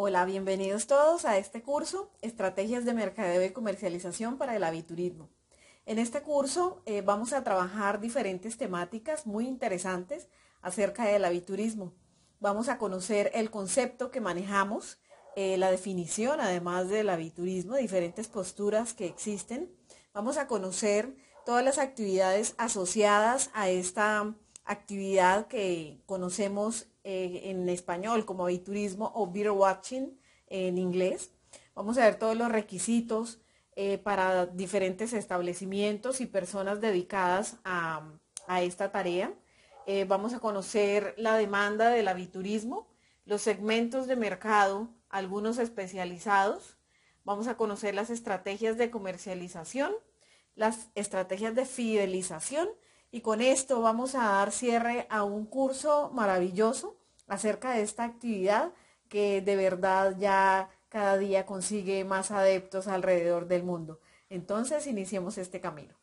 Hola, bienvenidos todos a este curso, Estrategias de Mercadeo y Comercialización para el Aviturismo. En este curso eh, vamos a trabajar diferentes temáticas muy interesantes acerca del aviturismo. Vamos a conocer el concepto que manejamos, eh, la definición además del aviturismo, diferentes posturas que existen. Vamos a conocer todas las actividades asociadas a esta actividad que conocemos eh, en español como aviturismo o beer watching en inglés. Vamos a ver todos los requisitos eh, para diferentes establecimientos y personas dedicadas a, esta tarea. Eh, vamos a conocer la demanda del aviturismo, los segmentos de mercado, algunos especializados. Vamos a conocer las estrategias de comercialización, las estrategias de fidelización y con esto vamos a dar cierre a un curso maravilloso acerca de esta actividad que de verdad ya cada día consigue más adeptos alrededor del mundo. Entonces, iniciemos este camino.